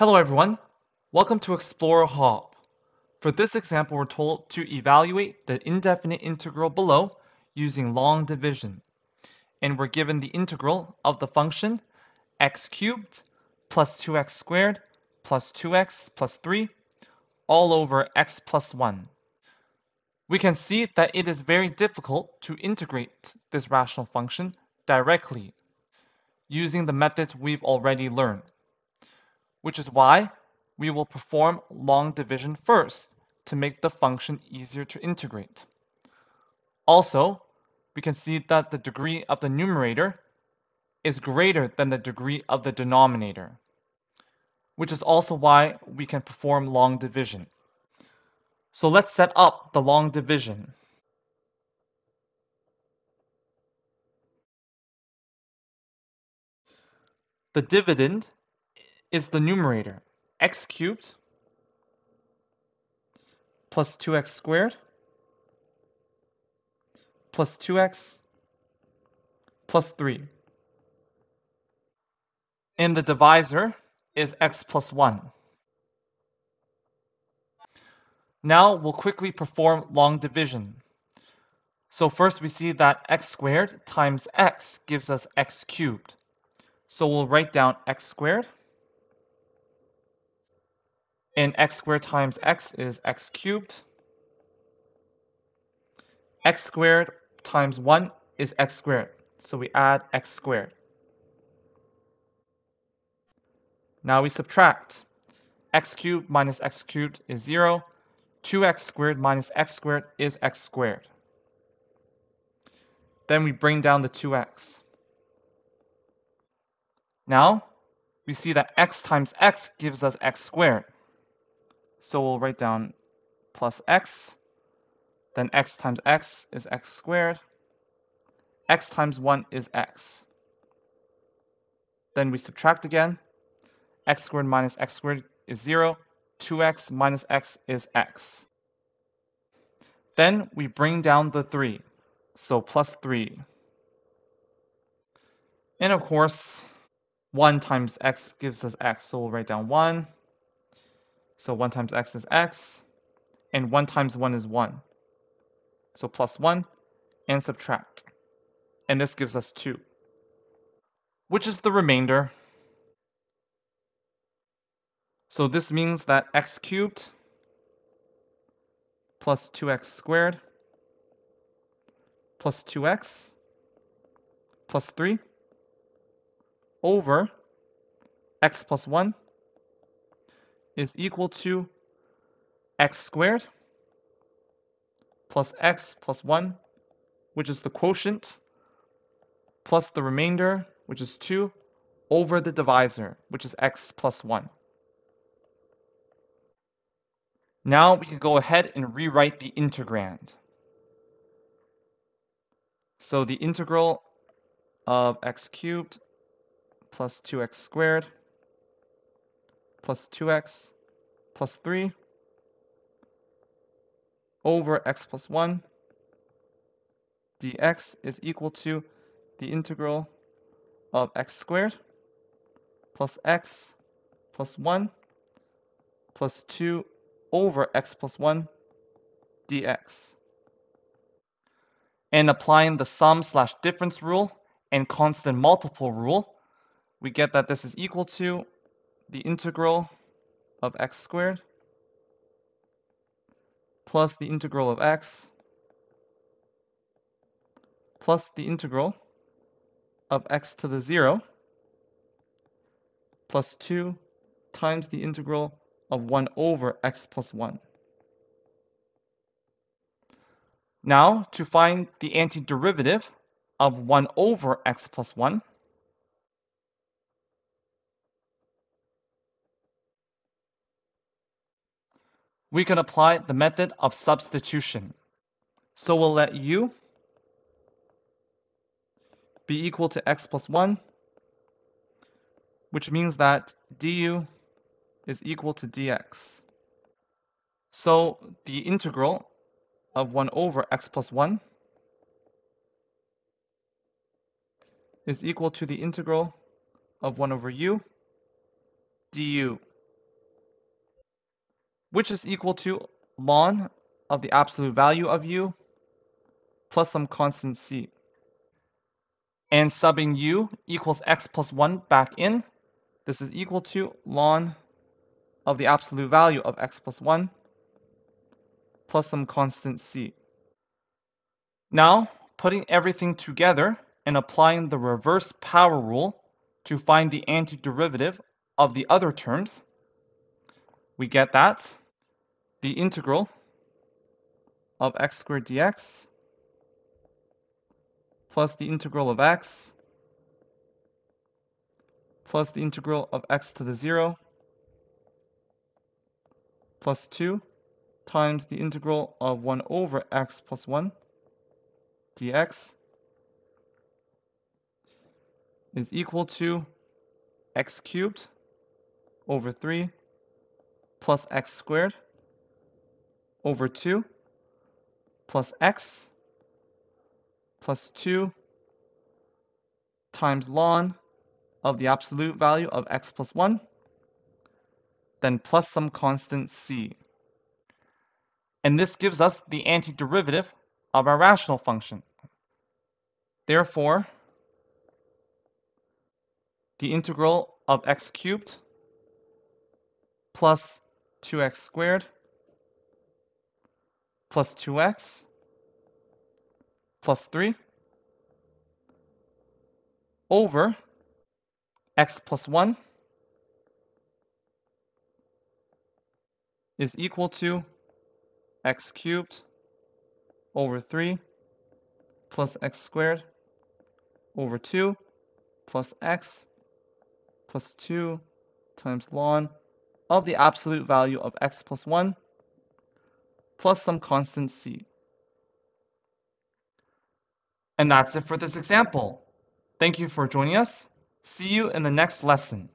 Hello everyone, welcome to Explorer Hop. For this example, we're told to evaluate the indefinite integral below using long division. And we're given the integral of the function x cubed plus 2x squared plus 2x plus 3 all over x plus 1. We can see that it is very difficult to integrate this rational function directly using the methods we've already learned which is why we will perform long division first to make the function easier to integrate. Also, we can see that the degree of the numerator is greater than the degree of the denominator, which is also why we can perform long division. So let's set up the long division. The dividend is the numerator x cubed plus 2x squared plus 2x plus 3. And the divisor is x plus 1. Now we'll quickly perform long division. So first we see that x squared times x gives us x cubed. So we'll write down x squared and x squared times x is x cubed. x squared times 1 is x squared. So we add x squared. Now we subtract. x cubed minus x cubed is 0. 2x squared minus x squared is x squared. Then we bring down the 2x. Now, we see that x times x gives us x squared. So we'll write down plus x, then x times x is x squared, x times 1 is x. Then we subtract again, x squared minus x squared is 0, 2x minus x is x. Then we bring down the 3, so plus 3. And of course, 1 times x gives us x, so we'll write down 1. So 1 times x is x, and 1 times 1 is 1. So plus 1 and subtract. And this gives us 2, which is the remainder. So this means that x cubed plus 2x squared plus 2x plus 3 over x plus 1 is equal to x squared plus x plus 1, which is the quotient, plus the remainder, which is 2, over the divisor, which is x plus 1. Now we can go ahead and rewrite the integrand. So the integral of x cubed plus 2x squared plus 2x plus 3 over x plus 1 dx is equal to the integral of x squared plus x plus 1 plus 2 over x plus 1 dx. And applying the sum slash difference rule and constant multiple rule, we get that this is equal to the integral of x squared plus the integral of x plus the integral of x to the 0 plus 2 times the integral of 1 over x plus 1. Now, to find the antiderivative of 1 over x plus 1, we can apply the method of substitution. So we'll let u be equal to x plus 1, which means that du is equal to dx. So the integral of 1 over x plus 1 is equal to the integral of 1 over u du. Which is equal to ln of the absolute value of u plus some constant c. And subbing u equals x plus 1 back in, this is equal to ln of the absolute value of x plus 1 plus some constant c. Now, putting everything together and applying the reverse power rule to find the antiderivative of the other terms, we get that the integral of x squared dx plus the integral of x plus the integral of x to the 0 plus 2 times the integral of 1 over x plus 1 dx is equal to x cubed over 3 plus x squared over 2 plus x plus 2 times ln of the absolute value of x plus 1, then plus some constant c. And this gives us the antiderivative of our rational function. Therefore, the integral of x cubed plus 2x squared plus 2x plus 3 over x plus 1 is equal to x cubed over 3 plus x squared over 2 plus x plus 2 times ln of the absolute value of x plus 1 plus some constant c. And that's it for this example. Thank you for joining us. See you in the next lesson.